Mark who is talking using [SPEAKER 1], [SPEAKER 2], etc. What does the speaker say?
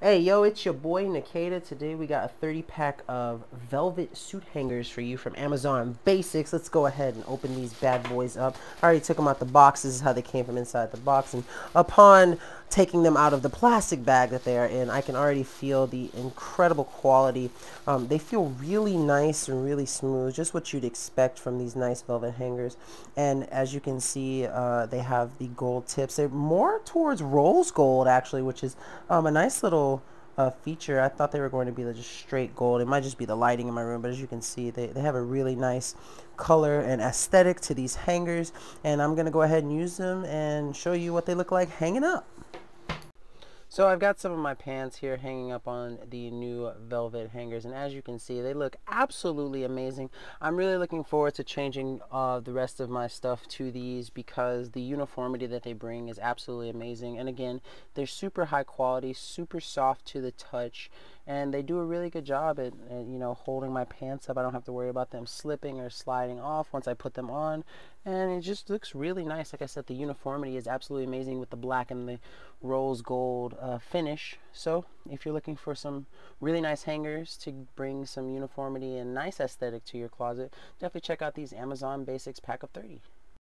[SPEAKER 1] Hey, yo, it's your boy Nikita. Today we got a 30 pack of velvet suit hangers for you from Amazon Basics. Let's go ahead and open these bad boys up. I already took them out the box. This is how they came from inside the box. And upon taking them out of the plastic bag that they are in, I can already feel the incredible quality. Um, they feel really nice and really smooth, just what you'd expect from these nice velvet hangers. And as you can see, uh, they have the gold tips. They're more towards rose gold, actually, which is um, a nice little uh, feature. I thought they were going to be just straight gold. It might just be the lighting in my room, but as you can see, they, they have a really nice color and aesthetic to these hangers. And I'm going to go ahead and use them and show you what they look like hanging up. So I've got some of my pants here hanging up on the new velvet hangers and as you can see they look absolutely amazing. I'm really looking forward to changing uh, the rest of my stuff to these because the uniformity that they bring is absolutely amazing and again they're super high quality, super soft to the touch and they do a really good job at, at, you know holding my pants up. I don't have to worry about them slipping or sliding off once I put them on. And it just looks really nice. Like I said the uniformity is absolutely amazing with the black and the rose gold uh, finish. So if you're looking for some really nice hangers to bring some uniformity and nice aesthetic to your closet definitely check out these Amazon Basics pack of 30